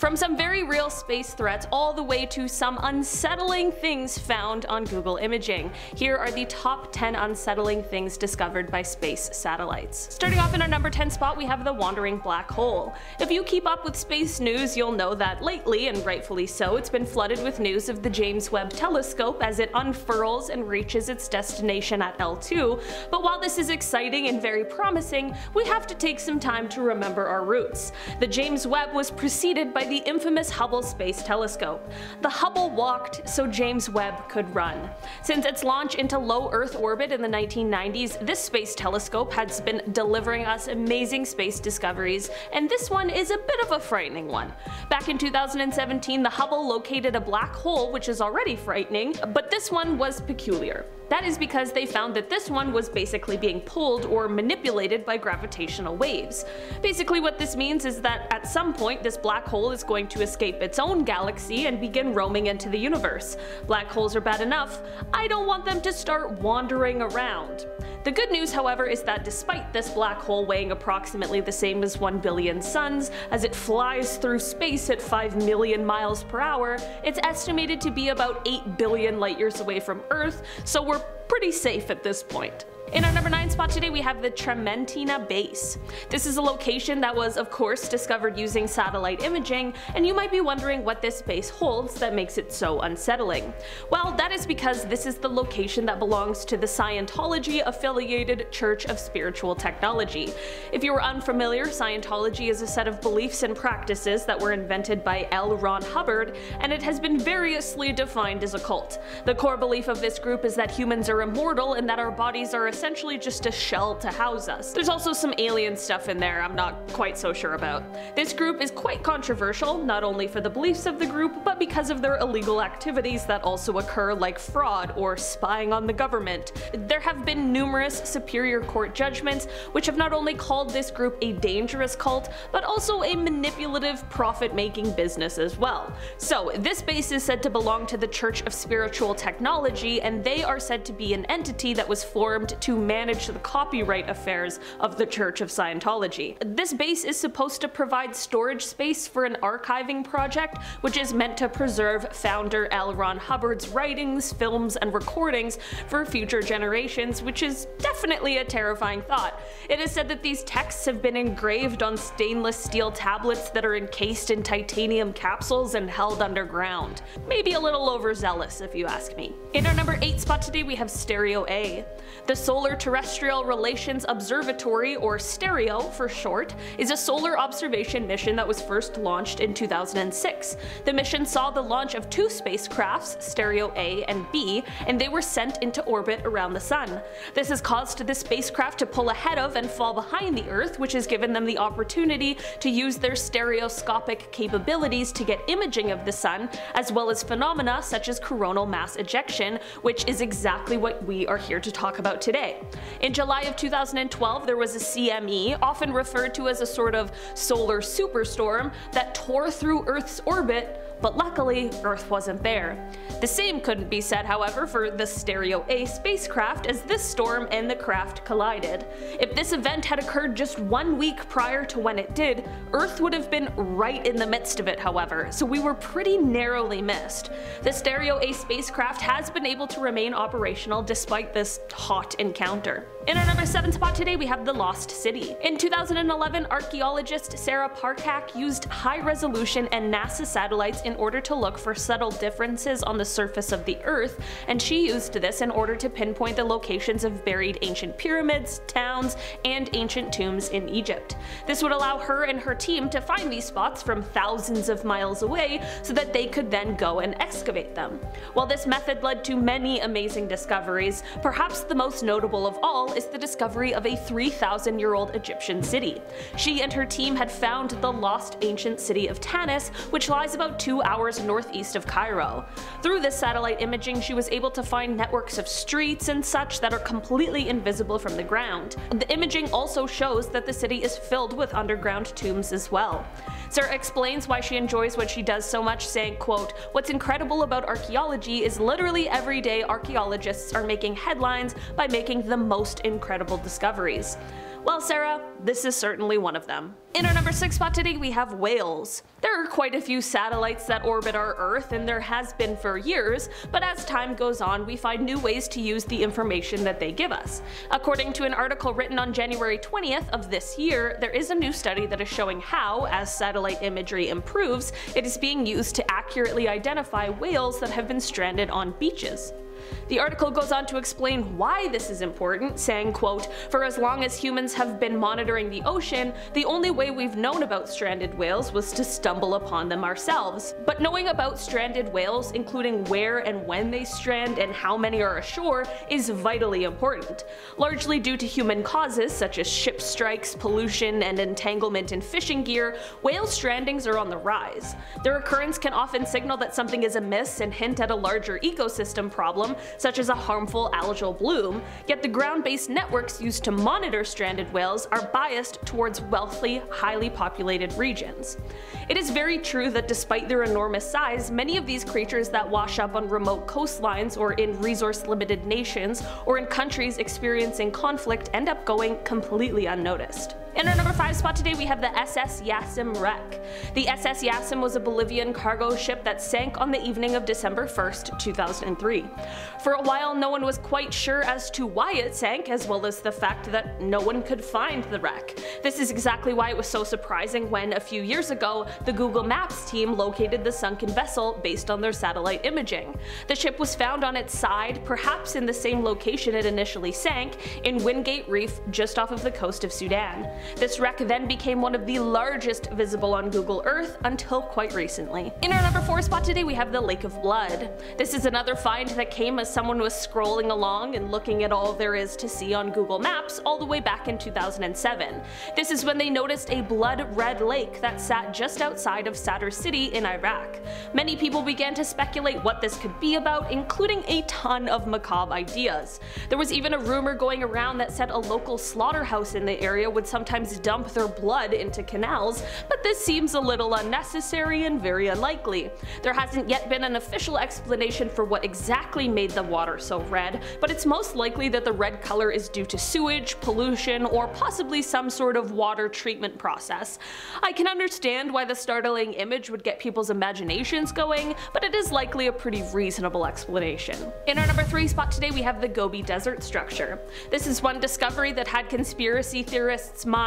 From some very real space threats all the way to some unsettling things found on Google Images. Here are the top 10 unsettling things discovered by space satellites. Starting off in our number 10 spot we have the wandering black hole. If you keep up with space news you'll know that lately, and rightfully so, it's been flooded with news of the James Webb Telescope as it unfurls and reaches its destination at L2, but while this is exciting and very promising, we have to take some time to remember our roots. The James Webb was preceded by the infamous Hubble Space Telescope. The Hubble walked so James Webb could run. Since its launch into low Earth orbit in the 1990s, this space telescope has been delivering us amazing space discoveries, and this one is a bit of a frightening one. Back in 2017, the Hubble located a black hole, which is already frightening, but this one was peculiar. That is because they found that this one was basically being pulled or manipulated by gravitational waves. Basically what this means is that at some point this black hole is going to escape its own galaxy and begin roaming into the universe. Black holes are bad enough, I don't want them to start wandering around. The good news, however, is that despite this black hole weighing approximately the same as 1 billion suns, as it flies through space at 5 million miles per hour, it's estimated to be about 8 billion light years away from Earth, so we're pretty safe at this point. In our number 9 spot today we have the Trementina Base. This is a location that was of course discovered using satellite imaging, and you might be wondering what this base holds that makes it so unsettling. Well, that is because this is the location that belongs to the Scientology affiliated Church of Spiritual Technology. If you are unfamiliar, Scientology is a set of beliefs and practices that were invented by L. Ron Hubbard, and it has been variously defined as a cult. The core belief of this group is that humans are immortal and that our bodies are essentially just a shell to house us. There's also some alien stuff in there I'm not quite so sure about. This group is quite controversial, not only for the beliefs of the group, but because of their illegal activities that also occur like fraud or spying on the government. There have been numerous superior court judgments which have not only called this group a dangerous cult, but also a manipulative profit-making business as well. So this base is said to belong to the Church of Spiritual Technology and they are said to be an entity that was formed to to manage the copyright affairs of the Church of Scientology. This base is supposed to provide storage space for an archiving project which is meant to preserve founder L. Ron Hubbard's writings, films, and recordings for future generations, which is definitely a terrifying thought. It is said that these texts have been engraved on stainless steel tablets that are encased in titanium capsules and held underground. Maybe a little overzealous if you ask me. In our number 8 spot today we have Stereo A. The Solar Terrestrial Relations Observatory, or STEREO for short, is a solar observation mission that was first launched in 2006. The mission saw the launch of two spacecrafts, Stereo A and B, and they were sent into orbit around the sun. This has caused the spacecraft to pull ahead of and fall behind the Earth, which has given them the opportunity to use their stereoscopic capabilities to get imaging of the sun, as well as phenomena such as coronal mass ejection, which is exactly what we are here to talk about today. In July of 2012 there was a CME, often referred to as a sort of solar superstorm, that tore through Earth's orbit but luckily Earth wasn't there. The same couldn't be said however for the Stereo A spacecraft as this storm and the craft collided. If this event had occurred just one week prior to when it did, Earth would have been right in the midst of it however, so we were pretty narrowly missed. The Stereo A spacecraft has been able to remain operational despite this hot encounter. In our number 7 spot today we have the Lost City. In 2011 archaeologist Sarah Parcak used high resolution and NASA satellites in order to look for subtle differences on the surface of the earth, and she used this in order to pinpoint the locations of buried ancient pyramids, towns, and ancient tombs in Egypt. This would allow her and her team to find these spots from thousands of miles away so that they could then go and excavate them. While this method led to many amazing discoveries, perhaps the most notable of all is the discovery of a 3,000 year old Egyptian city. She and her team had found the lost ancient city of Tanis, which lies about two hours northeast of Cairo. Through this satellite imaging she was able to find networks of streets and such that are completely invisible from the ground. The imaging also shows that the city is filled with underground tombs as well. Sarah explains why she enjoys what she does so much saying quote, what's incredible about archaeology is literally every day archaeologists are making headlines by making the most incredible discoveries. Well Sarah, this is certainly one of them. In our number 6 spot today we have whales. There are quite a few satellites that orbit our Earth and there has been for years, but as time goes on we find new ways to use the information that they give us. According to an article written on January 20th of this year, there is a new study that is showing how, as satellite imagery improves, it is being used to accurately identify whales that have been stranded on beaches. The article goes on to explain why this is important, saying quote, For as long as humans have been monitoring the ocean, the only way we've known about stranded whales was to stumble upon them ourselves. But knowing about stranded whales, including where and when they strand and how many are ashore, is vitally important. Largely due to human causes such as ship strikes, pollution, and entanglement in fishing gear, whale strandings are on the rise. Their occurrence can often signal that something is amiss and hint at a larger ecosystem problem, such as a harmful algal bloom, yet the ground-based networks used to monitor stranded whales are biased towards wealthy, highly populated regions. It is very true that despite their enormous size, many of these creatures that wash up on remote coastlines or in resource-limited nations or in countries experiencing conflict end up going completely unnoticed. In our number 5 spot today we have the SS Yasim wreck. The SS Yasim was a Bolivian cargo ship that sank on the evening of December 1st, 2003. For a while no one was quite sure as to why it sank as well as the fact that no one could find the wreck. This is exactly why it was so surprising when a few years ago the Google Maps team located the sunken vessel based on their satellite imaging. The ship was found on its side, perhaps in the same location it initially sank, in Wingate Reef just off of the coast of Sudan. This wreck then became one of the largest visible on Google Earth until quite recently. In our number 4 spot today we have the Lake of Blood. This is another find that came as someone was scrolling along and looking at all there is to see on Google Maps all the way back in 2007. This is when they noticed a blood red lake that sat just outside of Sadr City in Iraq. Many people began to speculate what this could be about, including a ton of macabre ideas. There was even a rumor going around that said a local slaughterhouse in the area would sometimes sometimes dump their blood into canals, but this seems a little unnecessary and very unlikely. There hasn't yet been an official explanation for what exactly made the water so red, but it's most likely that the red color is due to sewage, pollution, or possibly some sort of water treatment process. I can understand why the startling image would get people's imaginations going, but it is likely a pretty reasonable explanation. In our number 3 spot today we have the Gobi Desert structure. This is one discovery that had conspiracy theorists' minds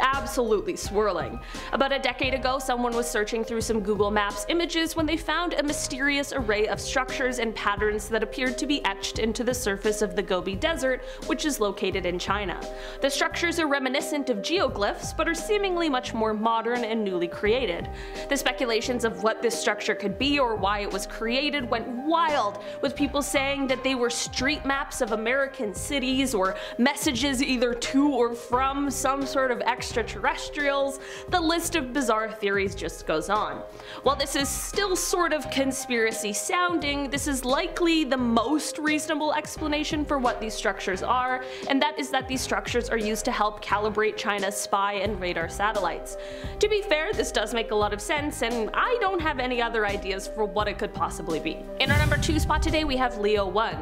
absolutely swirling. About a decade ago, someone was searching through some Google Maps images when they found a mysterious array of structures and patterns that appeared to be etched into the surface of the Gobi Desert, which is located in China. The structures are reminiscent of geoglyphs, but are seemingly much more modern and newly created. The speculations of what this structure could be or why it was created went wild, with people saying that they were street maps of American cities or messages either to or from some sort sort of extraterrestrials, the list of bizarre theories just goes on. While this is still sort of conspiracy sounding, this is likely the most reasonable explanation for what these structures are, and that is that these structures are used to help calibrate China's spy and radar satellites. To be fair, this does make a lot of sense, and I don't have any other ideas for what it could possibly be. In our number 2 spot today we have Leo 1.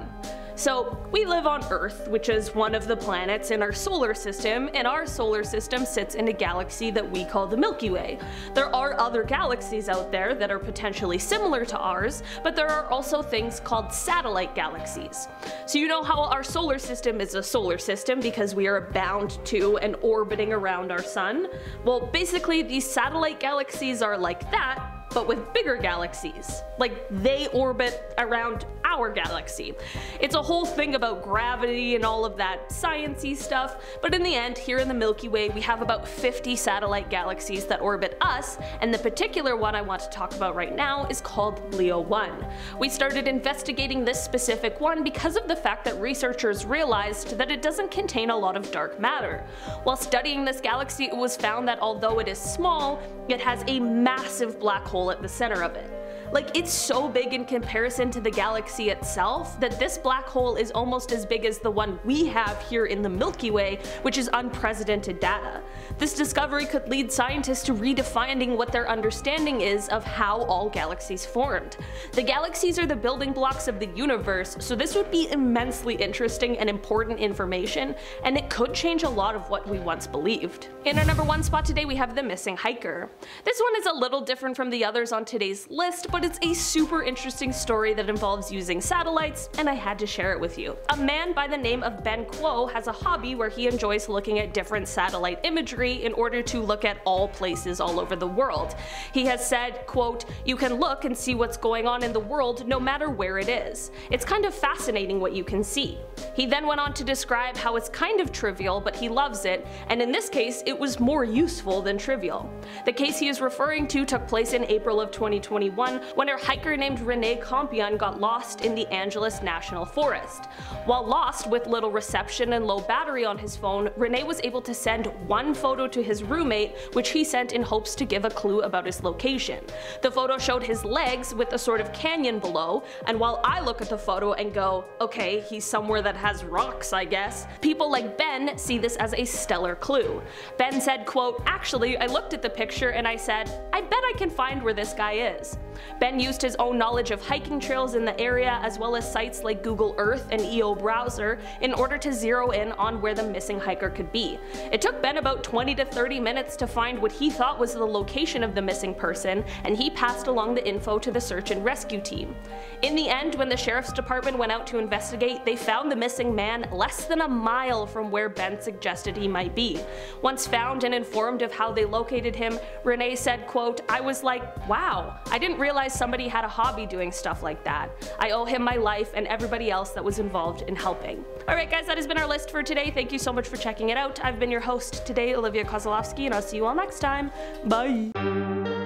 So we live on Earth, which is one of the planets in our solar system, and our solar system sits in a galaxy that we call the Milky Way. There are other galaxies out there that are potentially similar to ours, but there are also things called satellite galaxies. So you know how our solar system is a solar system because we are bound to and orbiting around our sun? Well, basically these satellite galaxies are like that, but with bigger galaxies. Like they orbit around our galaxy. It's a whole thing about gravity and all of that sciencey stuff, but in the end, here in the Milky Way, we have about 50 satellite galaxies that orbit us, and the particular one I want to talk about right now is called Leo 1. We started investigating this specific one because of the fact that researchers realized that it doesn't contain a lot of dark matter. While studying this galaxy, it was found that although it is small, it has a massive black hole at the center of it. Like, it's so big in comparison to the galaxy itself that this black hole is almost as big as the one we have here in the Milky Way, which is unprecedented data. This discovery could lead scientists to redefining what their understanding is of how all galaxies formed. The galaxies are the building blocks of the universe, so this would be immensely interesting and important information, and it could change a lot of what we once believed. In our number one spot today we have the missing hiker. This one is a little different from the others on today's list, but it's a super interesting story that involves using satellites, and I had to share it with you. A man by the name of Ben Kuo has a hobby where he enjoys looking at different satellite imagery in order to look at all places all over the world. He has said, quote, you can look and see what's going on in the world no matter where it is. It's kind of fascinating what you can see. He then went on to describe how it's kind of trivial, but he loves it, and in this case, it was more useful than trivial. The case he is referring to took place in April of 2021 when a hiker named Rene Compean got lost in the Angeles National Forest. While lost with little reception and low battery on his phone, Rene was able to send one photo to his roommate, which he sent in hopes to give a clue about his location. The photo showed his legs with a sort of canyon below, and while I look at the photo and go, okay, he's somewhere that has rocks I guess, people like Ben see this as a stellar clue. Ben said quote, actually I looked at the picture and I said, I bet I can find where this guy is. Ben used his own knowledge of hiking trails in the area as well as sites like Google Earth and EO Browser in order to zero in on where the missing hiker could be. It took Ben about 20 to 30 minutes to find what he thought was the location of the missing person, and he passed along the info to the search and rescue team. In the end, when the sheriff's department went out to investigate, they found the missing man less than a mile from where Ben suggested he might be. Once found and informed of how they located him, Rene said, quote, I was like, wow, I didn't realize somebody had a hobby doing stuff like that. I owe him my life and everybody else that was involved in helping. Alright guys, that has been our list for today. Thank you so much for checking it out. I've been your host today, Olivia Kosolofski, and I'll see you all next time. Bye!